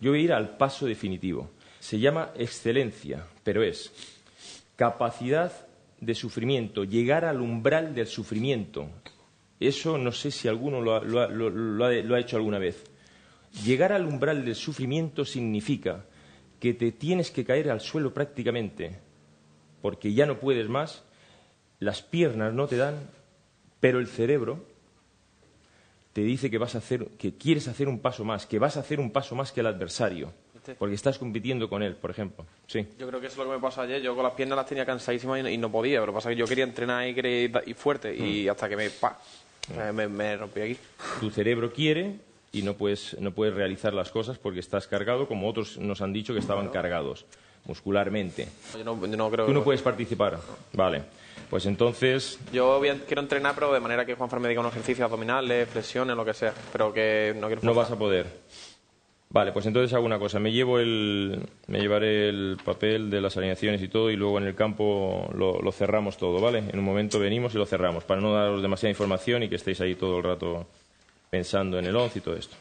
Yo voy a ir al paso definitivo. Se llama excelencia, pero es capacidad de sufrimiento, llegar al umbral del sufrimiento. Eso no sé si alguno lo ha, hecho alguna vez. Llegar al umbral del sufrimiento significa que te tienes que caer al suelo prácticamente, porque ya no puedes más, las piernas no te dan, pero el cerebro te dice que vas a hacer, que quieres hacer un paso más, que vas a hacer un paso más que el adversario. Porque estás compitiendo con él, por ejemplo. Sí. Yo creo que eso es lo que me pasó ayer. Yo con las piernas las tenía cansadísimas y, no podía, pero pasa que yo quería entrenar y quería ir, fuerte y mm. hasta que me, pa, me, me, rompí aquí. Tu cerebro quiere y no puedes, no puedes realizar las cosas porque estás cargado, como otros nos han dicho que estaban cargados muscularmente. Yo no, no creo Tú no puedes participar. Vale. Pues entonces... Yo quiero entrenar, pero de manera que Juan me diga unos ejercicios abdominales, flexiones, lo que sea. Pero que no quiero... No vas a poder. Vale, pues entonces hago una cosa. Me llevo el, me llevaré el papel de las alineaciones y todo y luego en el campo lo, lo, cerramos todo, ¿vale? En un momento venimos y lo cerramos para no daros demasiada información y que estéis ahí todo el rato pensando en el once y todo esto.